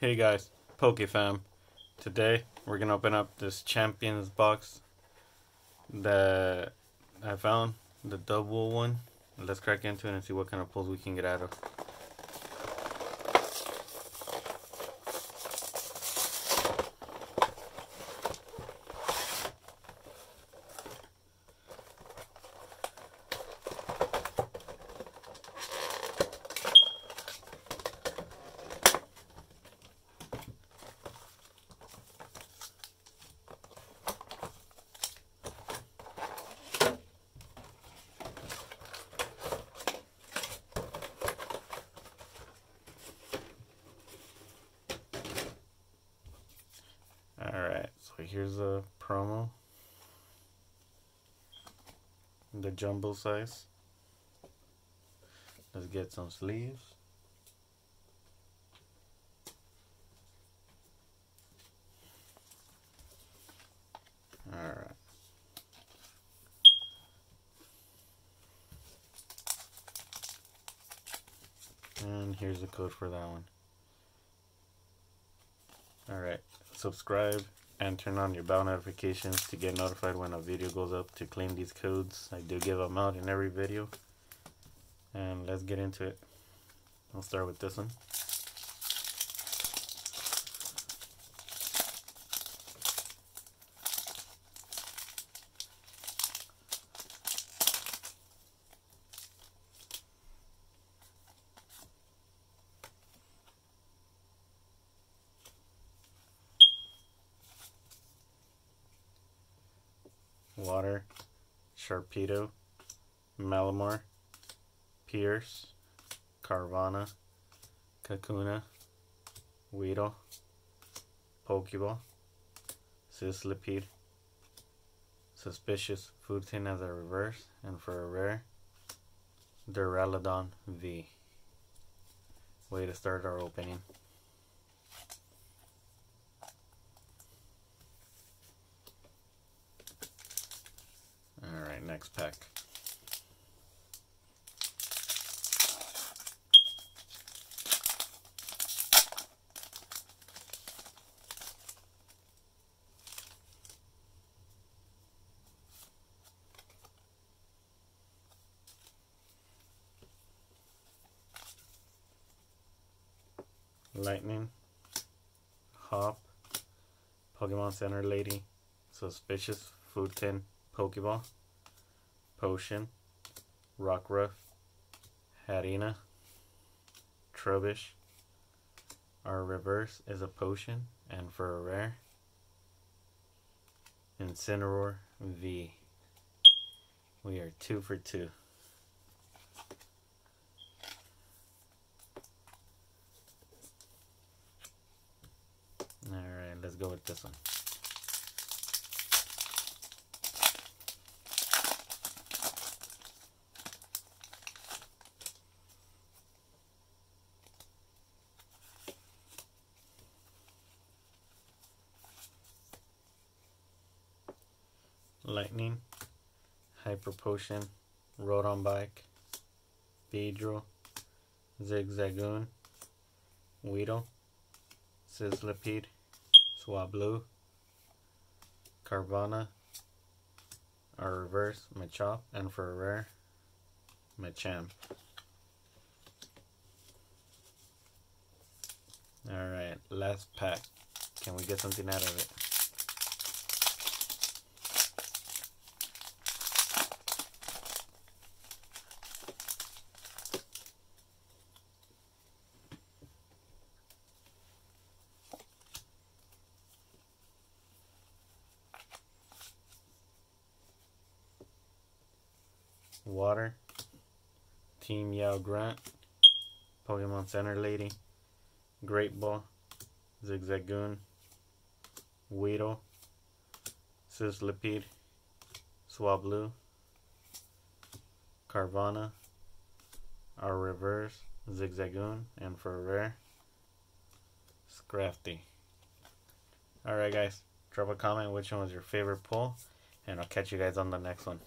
Hey guys, PokeFam. Today we're gonna open up this Champions box that I found, the double one. Let's crack into it and see what kind of pulls we can get out of. Here's a promo. The jumbo size. Let's get some sleeves. Alright. And here's the code for that one. Alright, subscribe and turn on your bell notifications to get notified when a video goes up to claim these codes. I do give them out in every video. And let's get into it. I'll start with this one. Water, Sharpedo, Malamar, Piers, Carvanha, Kakuna, Weedle, Pokeball, Sizzlipede, Suspicious Food Tin as a reverse, and for a rare, Duraludon V. Way to start our opening. Alright, next pack. Lightning, Hop, Pokemon Center Lady, Suspicious Food Tin, Pokeball, Potion, Rockruff, Harina, Trubbish. Our reverse is a potion, and for a rare, Incineroar V. We are two for two. Alright, let's go with this one. Lightning, Hyper Potion, Rotom Bike, Beedrill, Zigzagoon, Weedle, Sizzlipede, Swablu, Carvanha, our reverse, Machop, and for a rare, Machamp. Alright, last pack. Can we get something out of it? Water, Team Yell Grunt, Pokemon Center Lady, Great Ball, Zigzagoon, Weedle, Sizzlipede, Swablu, Carvanha, our reverse, Zigzagoon, and for rare, Scrafty. Alright guys, drop a comment which one was your favorite pull, and I'll catch you guys on the next one.